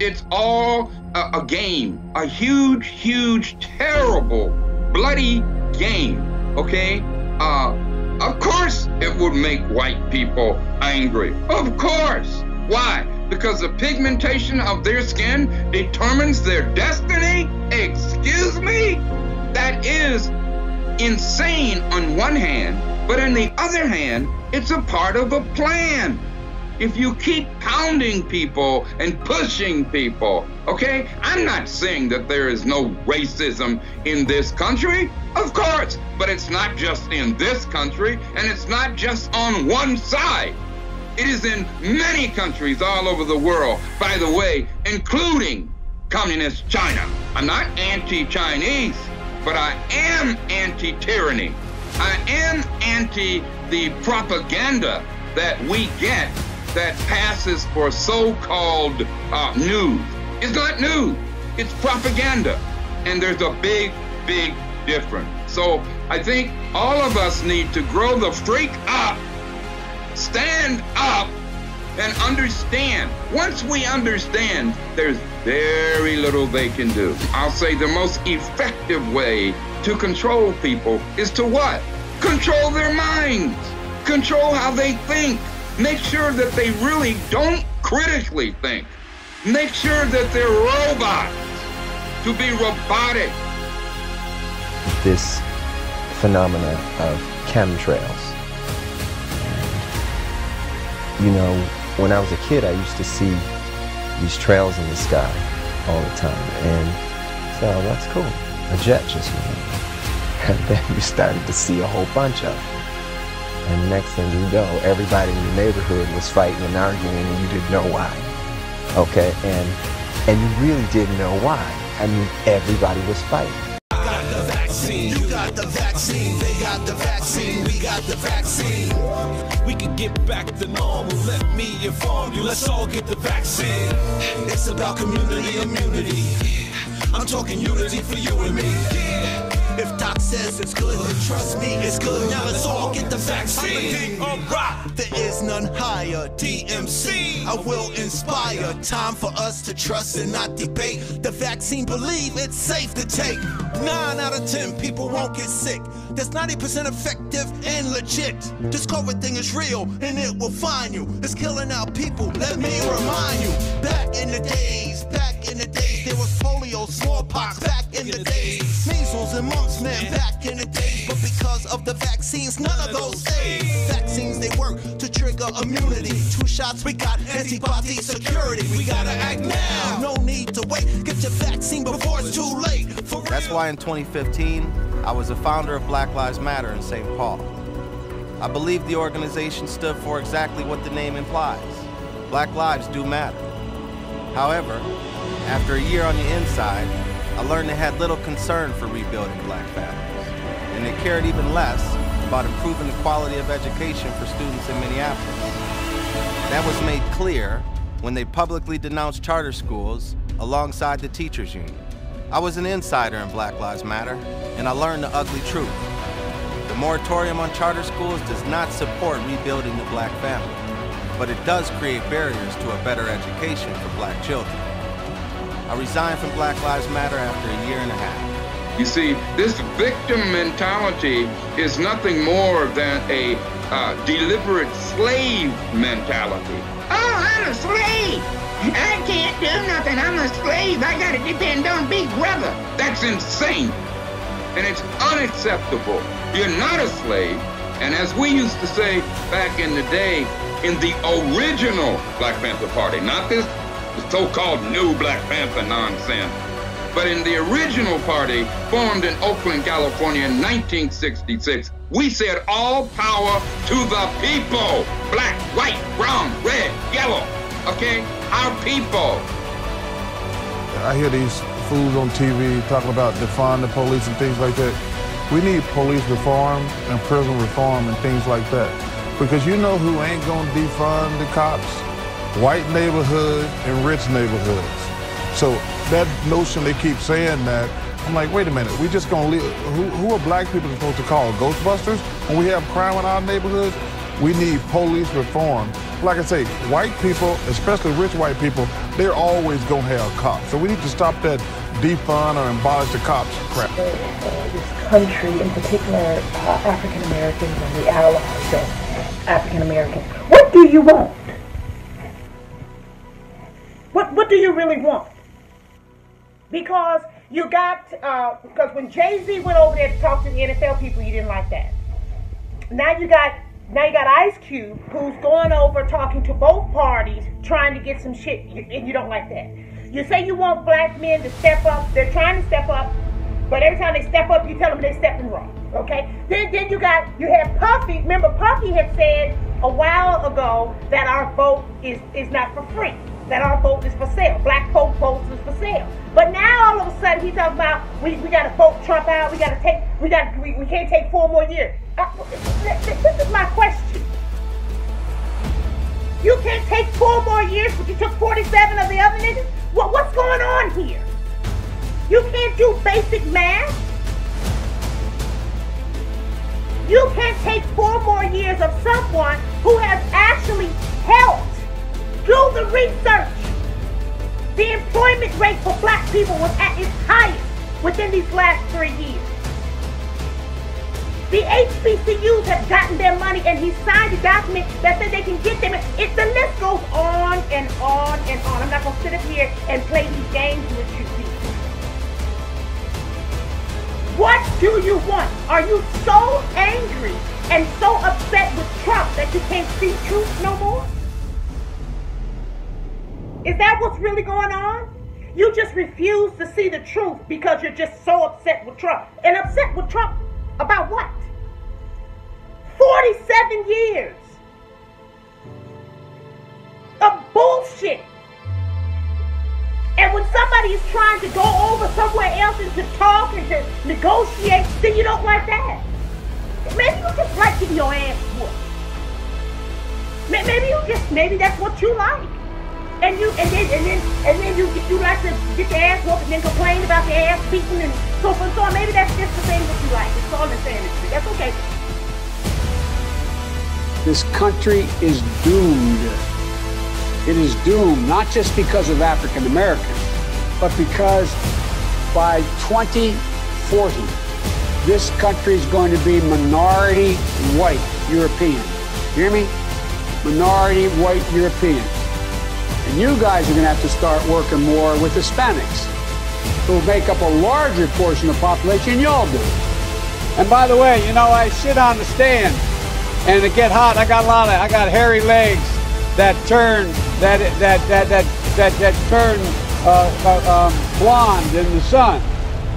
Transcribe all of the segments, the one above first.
It's all a, a game, a huge, huge, terrible, bloody game. Okay? Uh, of course it would make white people angry. Of course. Why? Because the pigmentation of their skin determines their destiny? Excuse me? That is insane on one hand, but on the other hand, it's a part of a plan. If you keep pounding people and pushing people, okay? I'm not saying that there is no racism in this country. Of course, but it's not just in this country and it's not just on one side. It is in many countries all over the world, by the way, including communist China. I'm not anti Chinese, but I am anti tyranny. I am anti the propaganda that we get that passes for so called uh, news. It's not news, it's propaganda. And there's a big, big difference. So I think all of us need to grow the freak up, stand up, and understand. Once we understand, there's very little they can do. I'll say the most effective way to control people is to what? Control their minds, control how they think. Make sure that they really don't critically think. Make sure that they're robots to be robotic. This phenomena of chemtrails. You know, when I was a kid, I used to see these trails in the sky all the time. And so that's cool. A jet just went. And then you started to see a whole bunch of them. And next thing you know, everybody in the neighborhood was fighting and arguing and you didn't know why. Okay, and and you really didn't know why. I mean, everybody was fighting. I got the vaccine, you got the vaccine, they got the vaccine, we got the vaccine. We can get back to normal, let me inform you, let's all get the vaccine. It's about community immunity. I'm talking unity for you and me. If Doc says it's good, trust me, it's good. Now let's all get the vaccine. Alright, there is none higher. DMC, I will inspire. Time for us to trust and not debate. The vaccine, believe it's safe to take. Nine out of ten people won't get sick. That's 90% effective and legit. This COVID thing is real and it will find you. It's killing our people. Let me remind you. Back in the days, back in the days, there was polio, smallpox. Back in the days, measles and mumps, man. Back in the days, but because of the vaccines, none of those stayed. Vaccines they work to trigger immunity. Two shots, we got antibody security. We gotta act now. No need to wait. Get your vaccine before it's too late. That's why in 2015, I was a founder of Black Lives Matter in St. Paul. I believe the organization stood for exactly what the name implies. Black lives do matter. However, after a year on the inside, I learned they had little concern for rebuilding black families, and they cared even less about improving the quality of education for students in Minneapolis. That was made clear when they publicly denounced charter schools alongside the teachers union. I was an insider in Black Lives Matter, and I learned the ugly truth. The moratorium on charter schools does not support rebuilding the black family, but it does create barriers to a better education for black children. I resigned from Black Lives Matter after a year and a half. You see, this victim mentality is nothing more than a uh, deliberate slave mentality. Oh, I'm a slave. I can't do nothing. I'm a slave. I gotta depend on Big Brother. That's insane. And it's unacceptable. You're not a slave. And as we used to say back in the day, in the original Black Panther Party, not this so-called new Black Panther nonsense, but in the original party formed in Oakland, California in 1966, we said all power to the people. Black, white, brown, red, yellow. Okay? Our people. I hear these fools on TV talking about defund the police and things like that. We need police reform and prison reform and things like that. Because you know who ain't gonna defund the cops? White neighborhoods and rich neighborhoods. So that notion they keep saying that, I'm like, wait a minute, we just gonna leave, who, who are black people supposed to call? Ghostbusters? When we have crime in our neighborhoods, we need police reform. Like I say, white people, especially rich white people, they're always to have cops. So we need to stop that defund or abolish the cops crap. Uh, this country, in particular, uh, African Americans and the allies of African Americans. What do you want? What What do you really want? Because you got uh, because when Jay Z went over there to talk to the NFL people, you didn't like that. Now you got now you got Ice Cube who's going over talking to both parties, trying to get some shit, and you don't like that. You say you want black men to step up. They're trying to step up, but every time they step up, you tell them they're stepping wrong. Okay? Then then you got you have Puffy. Remember, Puffy had said a while ago that our vote is is not for free. That our vote is for sale. Black folk votes is for sale. But now all of a sudden he talks about we, we got to vote Trump out. We got to take we got we, we can't take four more years. Uh, this is my question. You can't take four more years, but you took 47 of the other niggas? What, what's going on here? You can't do basic math? You can't take four more years of someone who has actually helped do the research. The employment rate for black people was at its highest within these last three years. The HBCUs have gotten their money and he signed a document that said they can get them. It, the list goes on and on and on. I'm not going to sit up here and play these games with you people. What do you want? Are you so angry and so upset with Trump that you can't see truth no more? Is that what's really going on? You just refuse to see the truth because you're just so upset with Trump. And upset with Trump about what? 47 years of bullshit. And when somebody is trying to go over somewhere else and to talk and to negotiate, then you don't like that. Maybe you just like getting your ass whooped. Maybe you just maybe that's what you like. And you and then and then and then you you like to get your ass whooped and then complain about your ass beaten and so forth so. Maybe that's just the thing that you like. It's all the same. That's okay. This country is doomed. It is doomed not just because of African Americans, but because by 2040, this country is going to be minority white European. Hear me? Minority white European. And you guys are going to have to start working more with Hispanics, who make up a larger portion of the population y'all do. And by the way, you know, I sit on the stand and it get hot. I got a lot of, I got hairy legs that turn, that that that that that that turn uh, uh, um, blonde in the sun.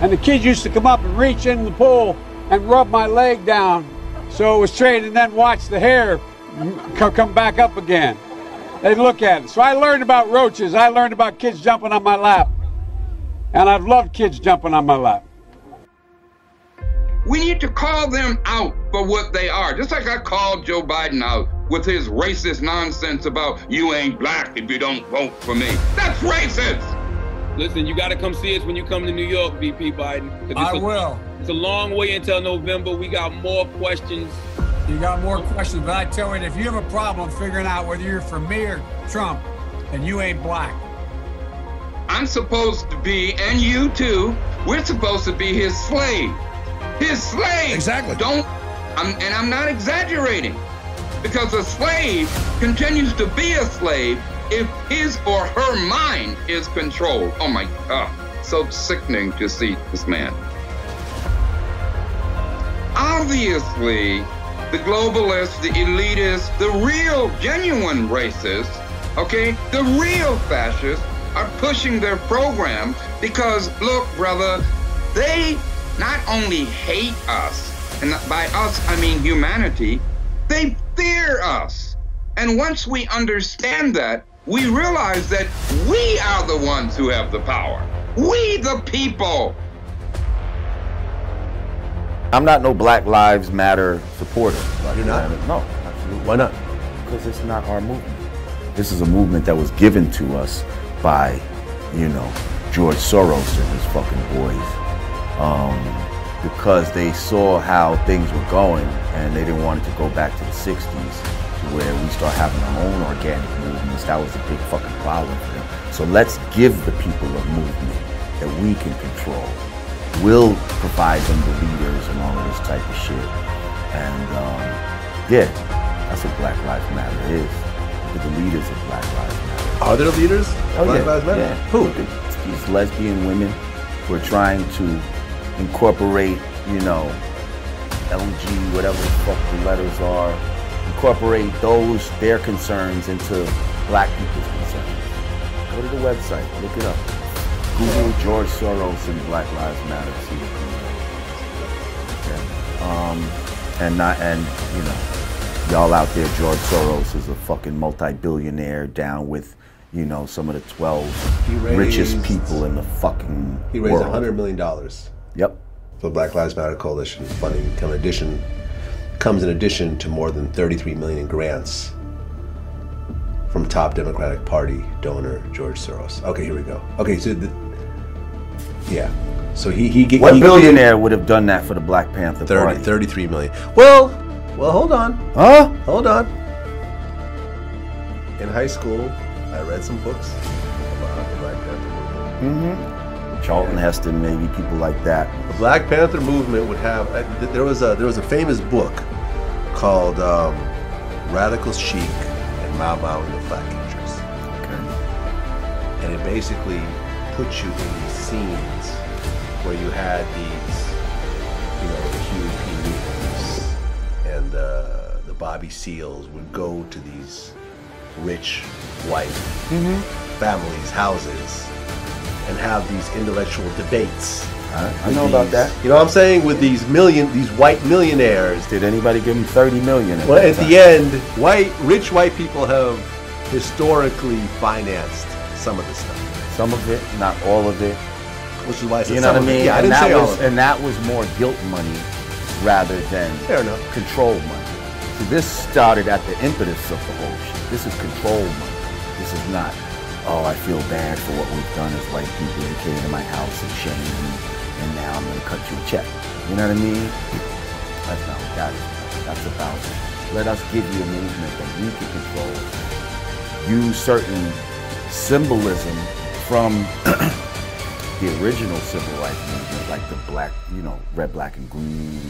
And the kids used to come up and reach in the pool and rub my leg down so it was straight, and then watch the hair come back up again. They'd look at it. So I learned about roaches. I learned about kids jumping on my lap. And I've loved kids jumping on my lap. We need to call them out for what they are. Just like I called Joe Biden out with his racist nonsense about you ain't black if you don't vote for me. That's racist. Listen, you got to come see us when you come to New York, VP Biden. I a, will. It's a long way until November. We got more questions. You got more questions, but I tell you, if you have a problem figuring out whether you're for me or Trump, then you ain't black. I'm supposed to be, and you too, we're supposed to be his slave his slave. Exactly. Don't, I'm, and I'm not exaggerating, because a slave continues to be a slave if his or her mind is controlled. Oh my God, so sickening to see this man. Obviously, the globalists, the elitists, the real, genuine racists, okay, the real fascists are pushing their program because, look, brother, they not only hate us, and by us I mean humanity, they fear us. And once we understand that, we realize that we are the ones who have the power. We, the people. I'm not no Black Lives Matter supporter. You're not? No, absolutely. Why not? Because it's not our movement. This is a movement that was given to us by, you know, George Soros and his fucking boys um, because they saw how things were going and they didn't want it to go back to the 60s. to where we start having our own organic movements. That was a big fucking problem for them. So let's give the people a movement that we can control. We'll provide them the leaders and all of this type of shit. And um, yeah, that's what Black Lives Matter is. We're the leaders of Black Lives Matter. Are there leaders? Oh, Black yeah, Lives Matter? yeah. Who? These lesbian women who are trying to incorporate, you know, LG, whatever the fuck the letters are, incorporate those, their concerns into black people's concerns. Go to the website, look it up. Google George Soros and Black Lives Matter. See what comes up. Okay. Um, and not, and you know, y'all out there, George Soros is a fucking multi-billionaire down with, you know, some of the 12 He richest people in the fucking He raised world. 100 million. dollars Yep. For Black Lives Matter Coalition funding come addition comes in addition to more than 33 million in grants from top Democratic Party donor George Soros. Okay, here we go. Okay, so the, yeah, so he he get- What he- billionaire would have done that for the Black Panther 30, Party? 33 million. Well, well, hold on. Huh? Hold on. In high school, I read some books about the Black Panther movement. Mm-hmm. Charlton Heston, maybe people like that. The Black Panther movement would have. uh, There was a there was a famous book called um, "Radical Chic and Mao Mau and the Flak Catchers," and it basically put you in these scenes where you had these, you know, the Huey P. Newtons and the the Bobby Seales would go to these rich white Mm-hmm. families' houses and have these intellectual debates. I with know about that. You know what I'm saying? With these million, these white millionaires. Did anybody give them 30 million? Well, that at time? the end, white, rich white people have historically financed some of the stuff. Some of it, not all of it. Which is why I said you know what I mean? Yeah, I and didn't that say all was, of it. And that was more guilt money rather than Fair enough. control money. So this started at the impetus of the whole shit. This is control money. This is not, oh, I feel bad for what we've done as white people. You came to my house and shamed me, and now I'm going to cut you a check. You know what I mean? That's not what that is. That's about. Let us give you a movement that we can control. Use certain symbolism from the original civil rights movement, like the black, you know, red, black, and green,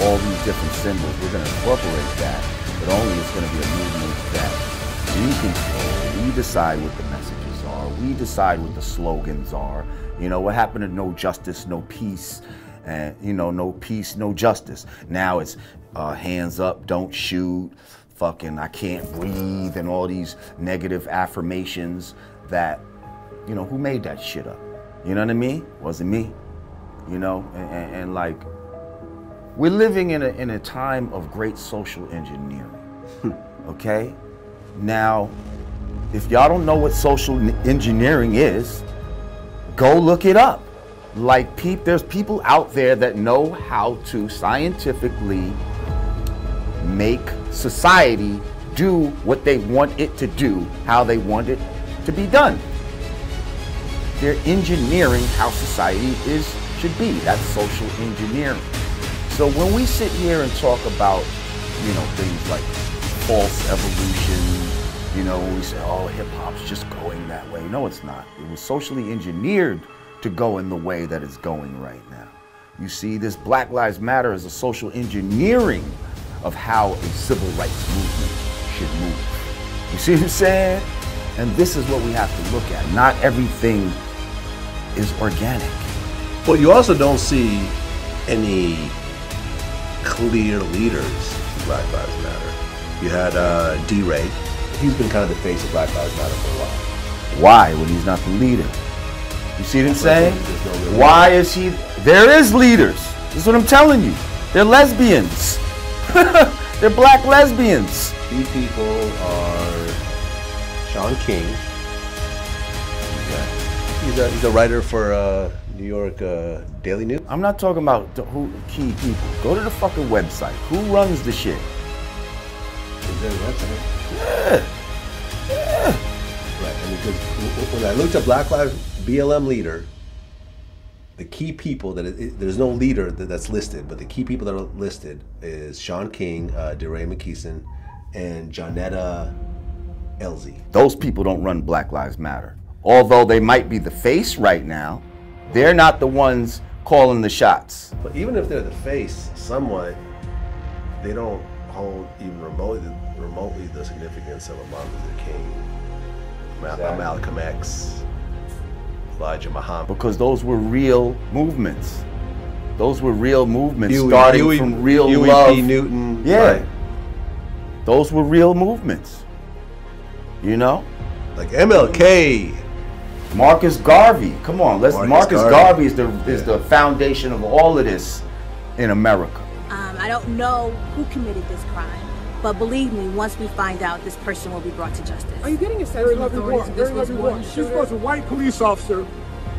all these different symbols. We're going to incorporate that, but only it's going to be a movement that we control. We decide what the messages are. We decide what the slogans are. You know, what happened to no justice, no peace, and, you know, no peace, no justice. Now it's uh, hands up, don't shoot, fucking I can't breathe, and all these negative affirmations that you know, who made that shit up? You know what I mean? Wasn't me. You know, and, and, and like, we're living in a, in a time of great social engineering. okay? Now, if y'all don't know what social engineering is, go look it up. Like, peep, there's people out there that know how to scientifically make society do what they want it to do, how they want it to be done. They're engineering how society is should be. That's social engineering. So when we sit here and talk about, you know, things like false evolution, you know, we say, oh, hip hop's just going that way. No, it's not. It was socially engineered to go in the way that it's going right now. You see, this Black Lives Matter is a social engineering of how a civil rights movement should move. You see what I'm saying? And this is what we have to look at. Not everything is organic. Well, you also don't see any clear leaders in Black Lives Matter. You had uh, DeRay. He's been kind of the face of Black Lives Matter for a while. Why when he's not the leader? You see what I'm saying? There's no real Why is he? There is leaders. This is what I'm telling you. They're lesbians. They're black lesbians. These people are Shaun King. He's a, he's a writer for uh, New York uh, Daily News. I'm not talking about the who key people. Go to the fucking website. Who runs the shit? Is there a website? Yeah. Yeah. Right. And because when I looked at Black Lives BLM leader, the key people that it, it- there's no leader that, that's listed, but the key people that are listed is Shaun King, uh, DeRay Mckesson, and Johnetta Elzie. Those people don't run Black Lives Matter. Although they might be the face right now, they're not the ones calling the shots. But even if they're the face, somewhat, they don't hold even remotely, remotely the significance of a Martin Luther King, Ma- Exactly. Malcolm X, Elijah Muhammad. Because those were real movements. Those were real movements Huey- starting Huey- from real Huey P. love. Newton, Yeah. right. Those were real movements. You know? Like MLK. Marcus Garvey. Come on, let's Marcus Marcus, Garvey. Garvey, is the is the foundation of all of this in America. Um, I don't know who committed this crime, but believe me, once we find out, this person will be brought to justice. Are you getting a sense from authorities that this was one This shooter? was a white police officer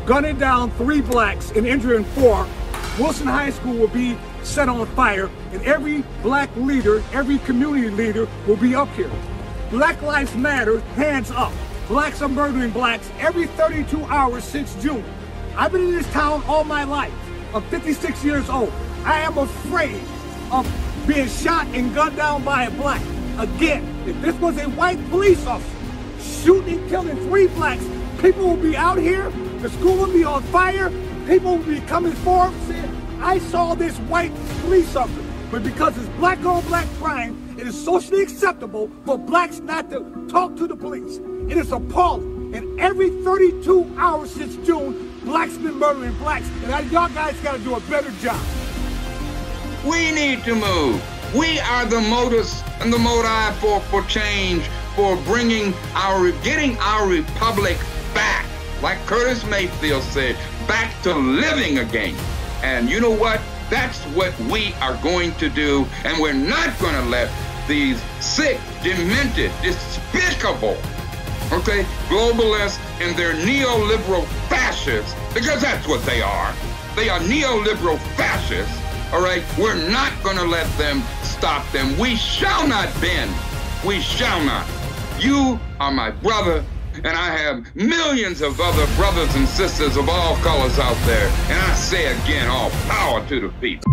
gunning down three blacks and injuring four. Wilson High School will be set on fire, and every black leader, every community leader will be up here. Black Lives Matter, hands up. Blacks are murdering blacks every 32 hours since June. I've been in this town all my life. I'm 56 years old. I am afraid of being shot and gunned down by a black. Again, if this was a white police officer shooting and killing three blacks, people will be out here, the school will be on fire, people will be coming forward saying, I saw this white police officer. But because it's black on black crime, it is socially acceptable for blacks not to talk to the police. It is appalling. And every 32 hours since June, blacks been murdering blacks. And y'all guys gotta do a better job. We need to move. We are the modus and the modi for, for change, for bringing our, getting our republic back, like Curtis Mayfield said, back to living again. And you know what? That's what we are going to do. And we're not going to let these sick, demented, despicable, okay, globalists and their neoliberal fascists, because that's what they are. They are neoliberal fascists. All right, we're not going to let them stop them. We shall not bend. We shall not. You are my brother, and I have millions of other brothers and sisters of all colors out there. And I say again, all power to the people.